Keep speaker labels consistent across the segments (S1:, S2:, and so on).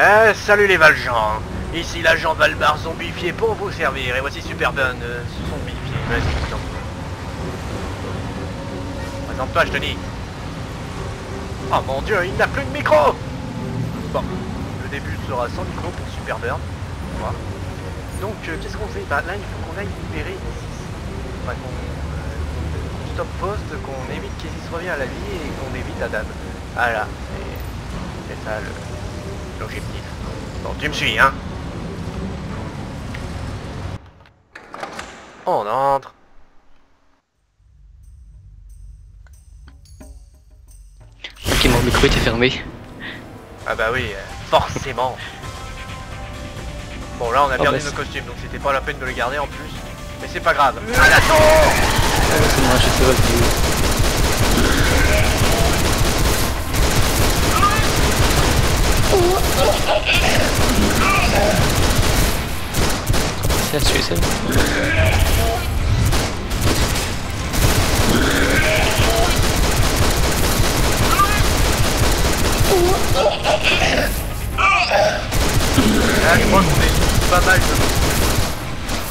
S1: Eh, salut les Valjean Ici l'agent Valbar zombifié pour vous servir, et voici Superbun euh, zombifié. Vas-y, présente-toi. Je te dis. Oh mon dieu, il n'a plus de micro Bon, le début sera sans micro pour Superburn. Voilà. Donc, euh, qu'est-ce qu'on fait? Bah là, il faut qu'on aille libérer ici. Enfin, qu'on euh, stop poste, qu'on évite qu'il se revient à la vie et qu'on évite Adam. Voilà, c'est ça le- l'objectif. Bon, tu me suis, hein On entre.
S2: Ok, mon micro était fermé.
S1: Ah bah oui, euh, forcément. Bon là on a
S2: Oh,
S1: perdu
S2: bah,
S1: nos costumes donc c'était pas la peine de les garder en plus. Mais c'est pas grave.
S2: Ah, c'est moi, je sais pas C'est celle
S1: Là je crois qu'on est pas mal de...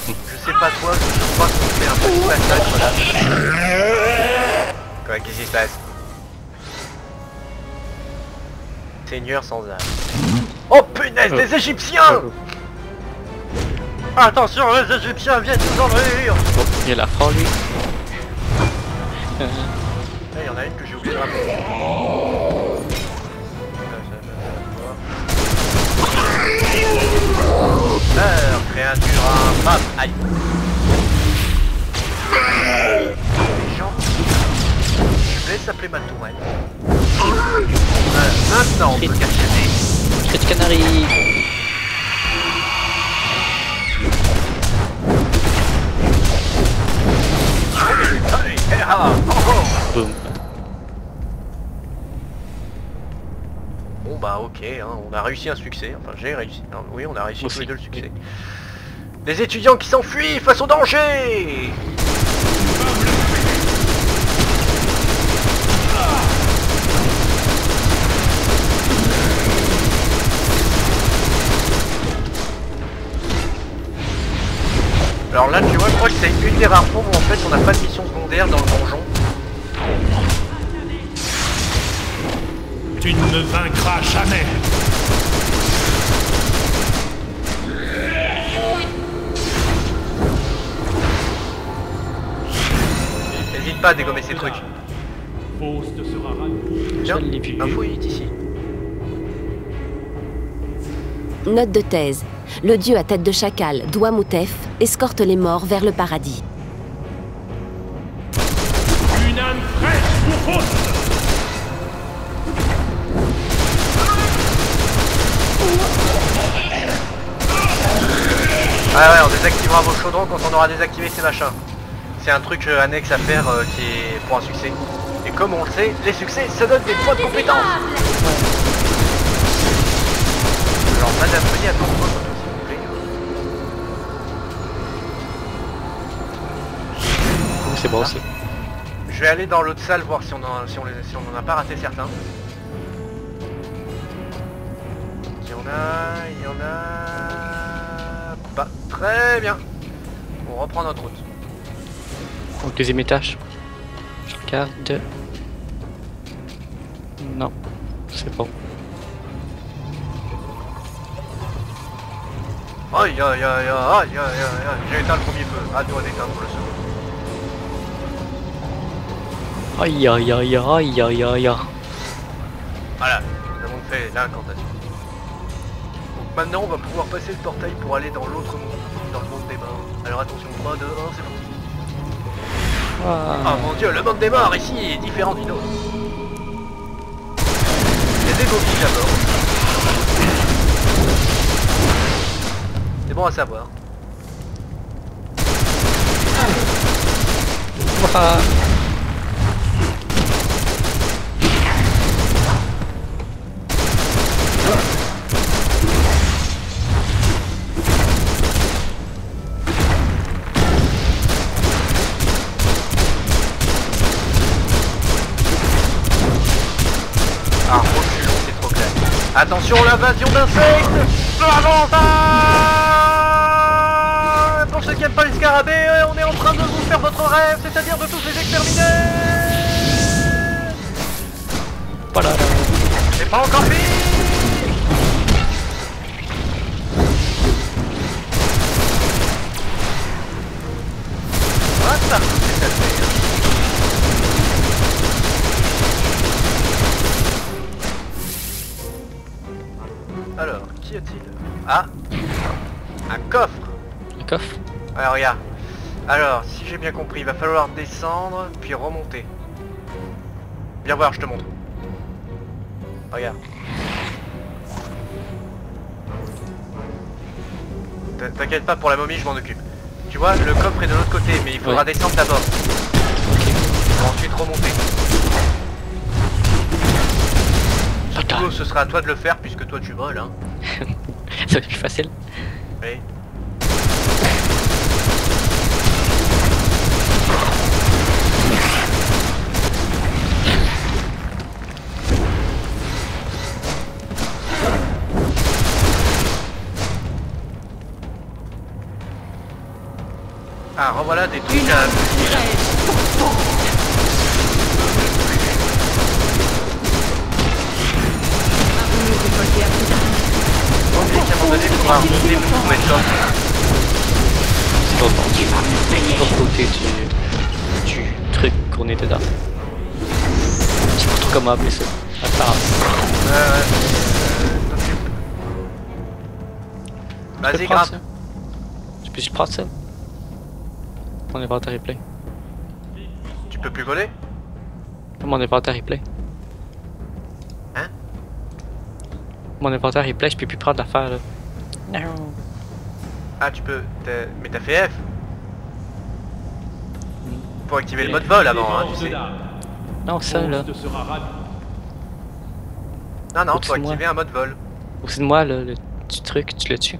S1: Je sais pas toi, je crois qu'on fait un petit massacre là. Quoi, qu'est-ce qui se passe? Seigneur sans âme. Oh punaise, des Égyptiens Attention, les Égyptiens viennent nous envahir
S2: Bon, il y a la franc lui. Euh,
S1: Ah, il y en a une que j'ai oublié de rappeler. Meurs, créature infâme. Aïe. Méchant. Je vais s'appeler ma tourelle. Maintenant, on peut cacher
S2: Crit
S1: oh.
S2: Boum.
S1: Bon bah ok, hein, on a réussi un succès, enfin j'ai réussi, oui on a réussi tous les deux le succès. Des étudiants qui s'enfuient face au danger Un fouille ici.
S3: Note de thèse. Le dieu à tête de chacal, Douamoutef, escorte les morts vers le paradis.
S4: Une âme fraîche pour Faust.
S1: Ouais ouais, on désactivera vos chaudrons quand on aura désactivé ces machins. C'est un truc euh, annexe à faire euh, qui est pour un succès. Comme on le sait, les succès, ça donne des points de compétence Alors madame, venez attendre moi s'il vous plaît.
S2: C'est bon ça.
S1: Je vais aller dans l'autre salle voir si on en, si on, si on a pas raté certains. Il y en a, il y en a... Pas. Très bien. On reprend notre route.
S2: Au deuxième étage. Je regarde. C'est bon.
S1: Aïe aïe aïe aïe aïe aïe aïe aïe J'ai éteint le premier feu, à toi d'éteindre le second.
S2: Aïe aïe aïe aïe aïe aïe.
S1: Voilà, nous avons fait l'incantation. Donc maintenant on va pouvoir passer le portail pour aller dans l'autre monde, dans le monde des morts. Alors attention, 3, 2, 1, c'est parti.
S2: Ah,
S1: Oh mon dieu, le monde des morts ici est différent du nôtre. Des mobiles à bord. C'est bon à savoir.
S2: ah.
S1: Attention, l'invasion d'insectes Avantage Pour ceux qui n'aiment pas les scarabées, euh, on est en train de vous faire votre rêve, c'est-à-dire de tous les exterminer
S2: Voilà.
S1: C'est pas encore fini Ah Un coffre
S2: Le coffre.
S1: Alors regarde. Alors, si j'ai bien compris, il va falloir descendre, puis remonter. Viens voir, je te montre. Regarde. T'inquiète pas, pour la momie, je m'en occupe. Tu vois, le coffre est de l'autre côté, mais il faudra
S2: Ouais.
S1: descendre d'abord. Pour ensuite remonter. Boulot, ce sera à toi de le faire, puisque toi tu voles, hein.
S2: Plus facile.
S1: Oui. Ah, revoilà des trucs à... Ok, qu'à faudra remonter pour le coffre.
S2: C'est bord. L'autre côté du, du truc qu'on est dedans. Je sais pas trop comment appeler ça. Attends.
S1: Ouais, ouais. Euh, Vas-y,
S2: ça. Je peux juste prendre ça. Mon inventaire plein.
S1: Tu peux plus voler
S2: Mon inventaire est plein.
S1: Hein?
S2: Mon inventaire est plein, je peux plus prendre l'affaire là. Non.
S1: Ah, tu peux. t'as- Mais t'as fait F Pour activer le mode vol avant, hein, tu sais.
S2: Non, ça là.
S1: Non, non,
S2: de moi.
S1: activer un mode vol.
S2: Au-dessus de moi le petit truc, tu le tues.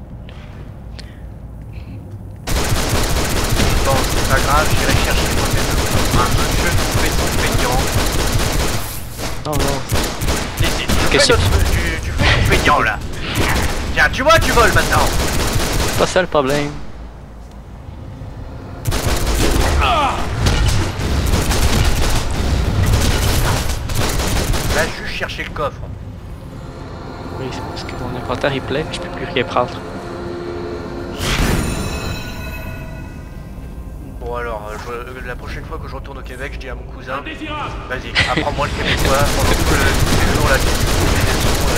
S1: Bon, c'est pas grave, j'irai chercher un monsieur qui fait son feignant.
S2: Non, non.
S1: Tu
S2: Que
S1: fais,
S2: c'est-
S1: notre- tu, tu fais ton feignant là. Tiens, tu vois, tu voles maintenant.
S2: C'est pas ça le problème.
S1: Va juste chercher le coffre.
S2: Oui, c'est parce que mon inventaire est plein, je peux plus rien prendre.
S1: Bon alors, euh, je- la prochaine fois que je retourne au Québec, je dis à mon cousin, vas-y, apprends-moi le québécois pendant tout le, là, tu les leçons, là,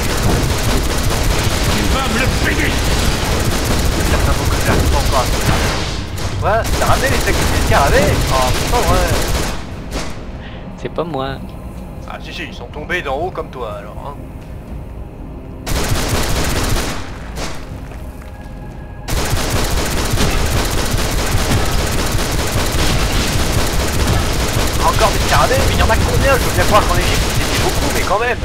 S4: me le payer
S1: certains mots que j'arrive pas encore à comprendre. Ouais, t'as ramené les sacs de scarabées Oh, c'est pas vrai
S2: C'est pas moi.
S1: Ah si si, ils sont tombés d'en haut comme toi alors, hein. Encore des scarabées, mais il y en a combien? Je veux bien croire qu'en Égypte ils étaient beaucoup, mais quand même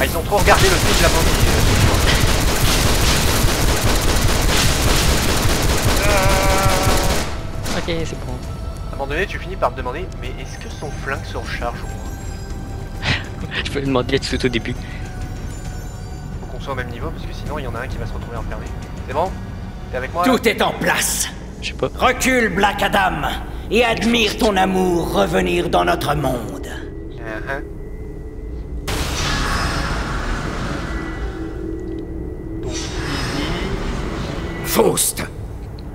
S1: Ah, ils ont trop regardé le film de la momie, euh, c'est sûr. Euh,
S2: Ok, c'est bon.
S1: À un moment donné, tu finis par te demander, mais est-ce que son flingue se recharge au moins
S2: Je peux lui demander tout au début.
S1: Faut qu'on soit au même niveau, parce que sinon il y en a un qui va se retrouver enfermé. C'est bon? T'es avec moi
S5: Tout est en place.
S2: Je sais pas.
S5: Recule, Black Adam, et admire ton amour revenir dans notre monde.
S1: Uh-huh.
S6: Faust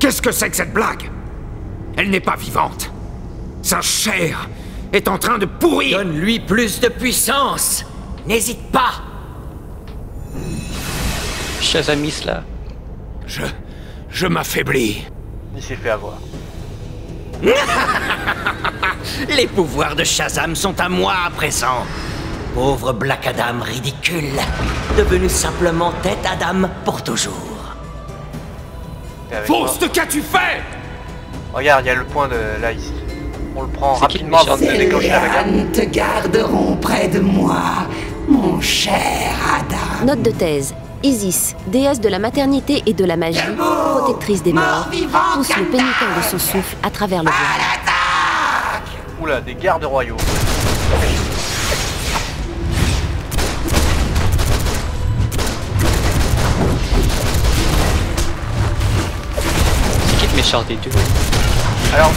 S6: Qu'est-ce que c'est que cette blague? Elle n'est pas vivante. Sa chair est en train de pourrir.
S5: Donne-lui plus de puissance. N'hésite pas.
S2: Shazamis là.
S6: Je. Je m'affaiblis.
S1: Il s'est fait avoir.
S5: Les pouvoirs de Shazam sont à moi à présent. Pauvre Black Adam ridicule, devenu simplement tête Adam pour toujours.
S1: Avec
S6: Faust, qu'as-tu fait?
S1: Regarde, il y a le point de là ici. On le prend rapidement avant de déclencher la bagarre.
S7: Te garderont près de moi, mon cher Adam.
S3: Note de thèse. Isis, déesse de la maternité et de la magie, protectrice des morts, pousse le pénitent de son souffle à travers le bois.
S1: Oula, des gardes royaux.
S2: Chars des deux.
S1: Alors,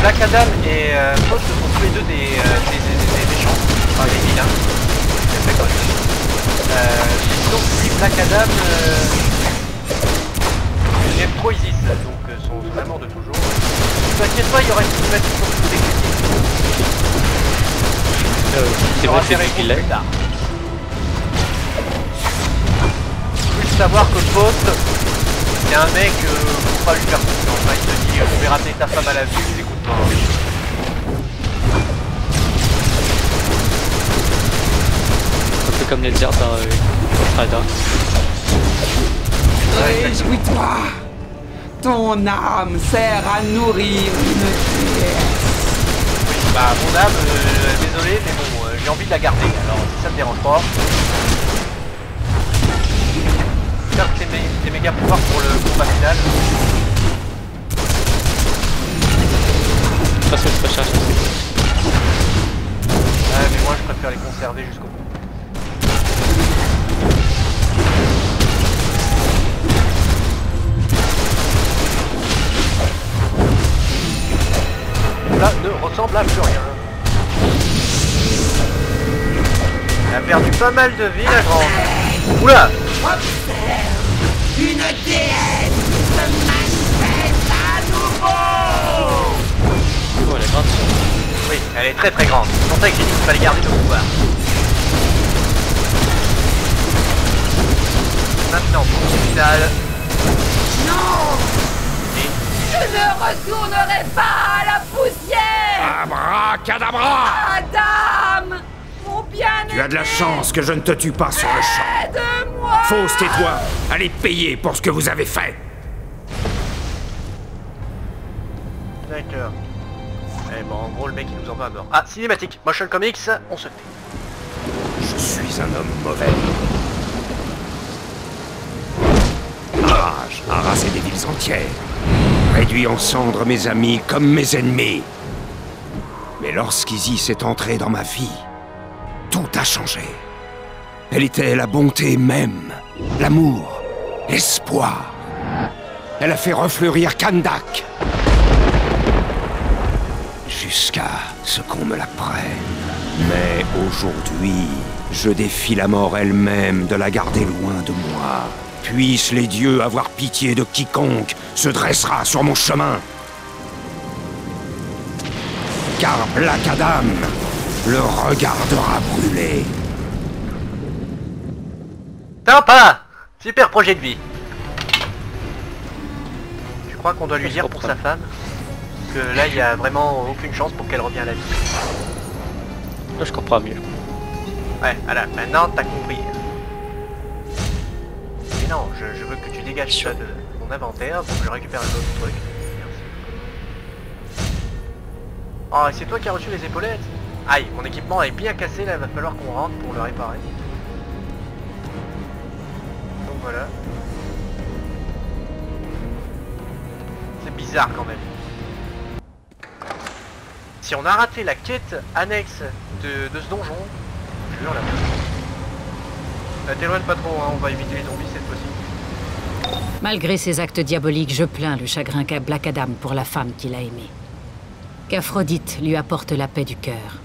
S1: Black Adam et euh, Faust sont tous les deux des, euh, des, des, des- méchants, enfin des vilains. Lui. Euh, sinon, lui, Black Adam euh, et Pro Isis, donc euh, sont vraiment de toujours. T'inquiète pas, il y aura une cinématique pour tous les critiques.
S2: Euh, c'est vrai, c'est l'a.
S1: plus tard. Faut savoir que Faust, c'est un mec, euh, faut pas lui faire confiance. hein. Il te dit, on verra ramener ta femme à la vue, il écoute pas.
S2: Un peu comme les dire dans euh, Strada.
S7: Réjouis-toi Ton âme sert à nourrir une déesse.
S1: Bah mon âme, euh, désolé, mais bon, euh, j'ai envie de la garder, alors si ça te dérange pas. J'espère que pouvoirs pour le combat final.
S2: Façon, c'est pas cher.
S1: Ouais, mais moi je préfère les conserver jusqu'au bout. Là ne ressemble à plus rien. Elle a perdu pas mal de vie la grande. Oula
S7: Une déesse se manifeste à nouveau
S2: Oh, elle est grande.
S1: Oui, elle est très très grande. C'est pour ça que j'ai dit qu'il fallait garder nos pouvoirs. Maintenant, pour le final.
S7: Non
S1: Et
S7: Je ne retournerai pas à la poussière
S6: Abracadabra
S7: Adam Mon bien
S6: Tu as de la chance que je ne te tue pas sur le champ. Faust et toi, allez payer pour ce que vous avez fait.
S1: D'accord. Eh bon, en gros, le mec il nous en va à mort. Ah, cinématique, motion comics, on se tait.
S6: Je suis un homme mauvais. Rage a rasé des villes entières, réduit en cendres mes amis comme mes ennemis. Mais lorsqu'Isis est entrée dans ma vie, tout a changé. Elle était la bonté même, l'amour, l'espoir. Elle a fait refleurir Kandak. Jusqu'à ce qu'on me la prenne. Mais aujourd'hui, je défie la mort elle-même de la garder loin de moi. Puissent les dieux avoir pitié de quiconque se dressera sur mon chemin. Car Black Adam le regardera brûler.
S1: Sympa Super projet de vie. Tu crois qu'on doit lui dire pour sa femme que là il y a vraiment aucune chance pour qu'elle revienne à la vie?
S2: Là, je comprends mieux.
S1: Ouais, voilà, maintenant t'as compris. Mais non, je, je veux que tu dégages ça de mon inventaire pour que je récupère les autres trucs. Merci. Oh, et c'est toi qui as reçu les épaulettes? Aïe, mon équipement est bien cassé, là, il va falloir qu'on rentre pour le réparer. C'est bizarre quand même. Si on a raté la quête annexe de, ce donjon, je jure la Euh, T'éloigne pas trop, hein, on va éviter les zombies cette fois-ci.
S8: Malgré ses actes diaboliques, je plains le chagrin qu'a Black Adam pour la femme qu'il a aimée. Qu'Aphrodite lui apporte la paix du cœur.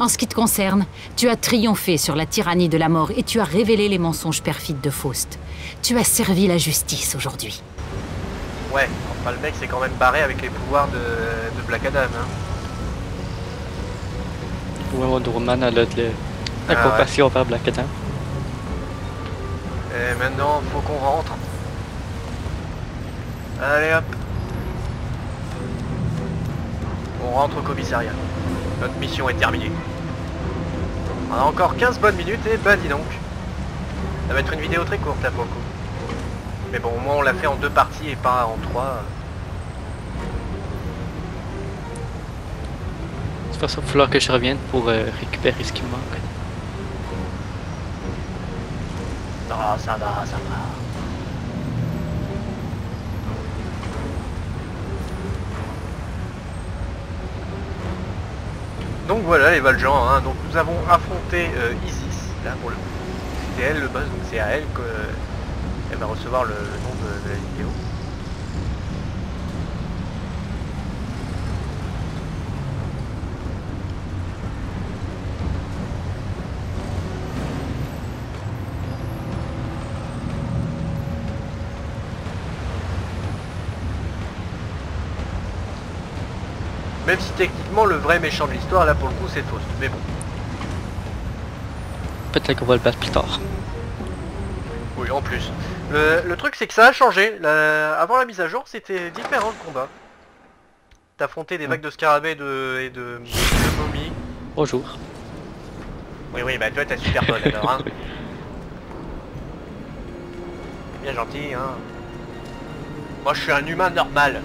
S8: En ce qui te concerne, tu as triomphé sur la tyrannie de la mort et tu as révélé les mensonges perfides de Faust. Tu as servi la justice aujourd'hui.
S1: Ouais, enfin le mec s'est quand même barré avec les pouvoirs de, de Black Adam. Hein.
S2: Ouais, Wonder Woman, elle a de la,
S1: Ah
S2: compassion envers Black Adam.
S1: Et maintenant, faut qu'on rentre. Allez hop. On rentre au commissariat. Notre mission est terminée. On a encore 15 bonnes minutes et bah dis donc. Ça va être une vidéo très courte là pour le coup. Mais bon, au moins on l'a fait en deux parties et pas en trois.
S2: De toute façon, il va falloir que je revienne pour euh, récupérer ce qui me manque.
S1: Non, ça va, ça va. Donc voilà les Valjean, hein. donc nous avons affronté euh, Isis, là pour le coup. C'était elle le boss, donc c'est à elle qu'elle va recevoir le, le nom de, de la vidéo. Même si techniquement le vrai méchant de l'histoire là pour le coup c'est Faust. Mais bon.
S2: Peut-être qu'on va le battre plus tard.
S1: Oui en plus. Le, le truc c'est que ça a changé. La- Avant la mise à jour c'était différent le combat. T'affrontais des vagues de scarabées de... et de, de momies.
S2: Bonjour.
S1: Oui oui bah toi t'as super bonne alors hein. Bien gentil hein. Moi je suis un humain normal.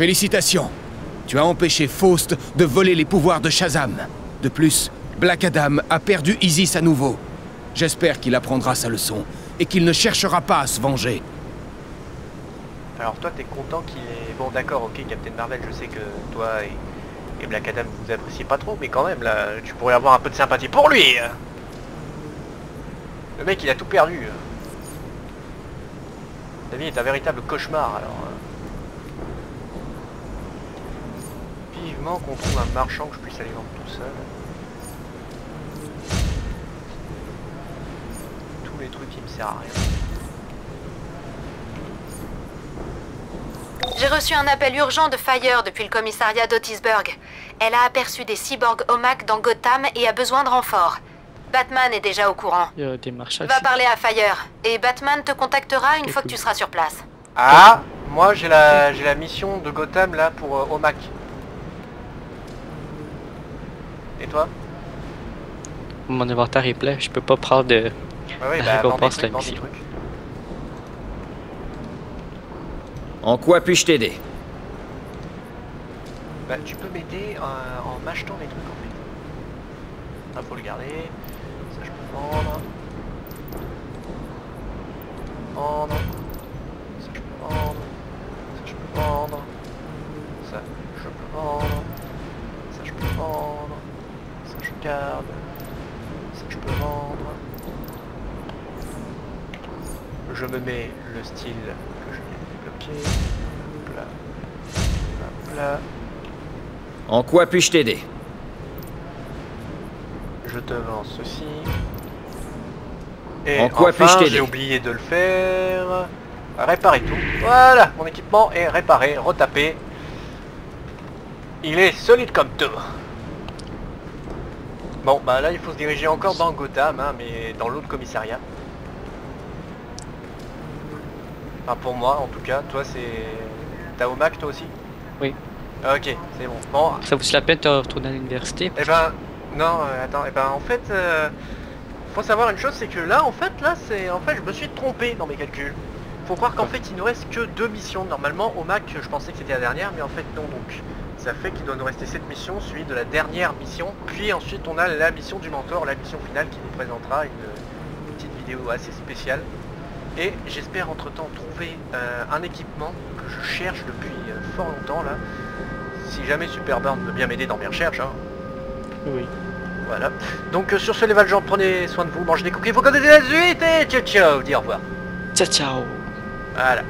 S6: Félicitations. Tu as empêché Faust de voler les pouvoirs de Shazam. De plus, Black Adam a perdu Isis à nouveau. J'espère qu'il apprendra sa leçon et qu'il ne cherchera pas à se venger.
S1: Alors toi t'es content qu'il est... Bon d'accord ok Captain Marvel je sais que toi et, et Black Adam vous appréciez pas trop mais quand même là tu pourrais avoir un peu de sympathie pour lui. Le mec il a tout perdu. Ta vie est un véritable cauchemar alors. hein. Vivement qu'on trouve un marchand que je puisse aller vendre tout seul. Tous les trucs qui me servent à rien.
S9: J'ai reçu un appel urgent de Fire depuis le commissariat d'Otisburg. Elle a aperçu des cyborgs OMAC dans Gotham et a besoin de renfort. Batman est déjà au courant.
S2: Il y a des marchages.
S9: Va parler à Fire et Batman te contactera une fois que tu seras sur place.
S1: Ah, moi j'ai la j'ai la mission de Gotham là pour euh, Omak. Et toi?
S2: Mon inventaire est plein, je peux pas prendre de...
S1: Ouais, ouais,
S2: La
S1: bah,
S2: récompense,
S1: trucs,
S2: la mission.
S5: En quoi puis-je t'aider?
S1: Bah, tu peux m'aider en, en m'achetant des trucs en fait. Ça faut le garder. Ça je peux vendre. Vendre. Ça garde. Ça je peux vendre. Je me mets le style que je viens de débloquer. Hop là. Hop là.
S5: En quoi puis-je t'aider?
S1: Je te vends ceci. Et
S5: En quoi
S1: enfin,
S5: puis-je t'aider?
S1: j'ai oublié de le faire. Réparer tout. Voilà, mon équipement est réparé, retapé. Il est solide comme tout. Bon, bah là, il faut se diriger encore dans Gotham, hein, mais dans l'autre commissariat. Enfin, pour moi, en tout cas. Toi, c'est... T'as au Mac, toi aussi?
S2: Oui.
S1: Ok, c'est bon. Bon,
S2: Ça vaut la peine de retourner à l'université?
S1: Eh ben, non, euh, attends, eh ben, en fait, euh, faut savoir une chose, c'est que là, en fait, là, c'est, en fait, je me suis trompé dans mes calculs. Faut croire qu'en fait, il nous reste que deux missions. Normalement, au Mac, je pensais que c'était la dernière, mais en fait, non, donc, ça fait qu'il doit nous rester cette mission, suivie de la dernière mission, puis ensuite, on a la mission du mentor, la mission finale, qui nous présentera une, une petite vidéo assez spéciale. Et j'espère entre-temps trouver euh, un équipement que je cherche depuis euh, fort longtemps, là. Si jamais Superburn veut bien m'aider dans mes recherches, hein.
S2: Oui.
S1: Voilà. Donc euh, sur ce, les Valjean, prenez soin de vous, mangez des cookies, vous connaissez la suite et ciao ciao, dis au revoir.
S2: Ciao ciao
S1: Voilà.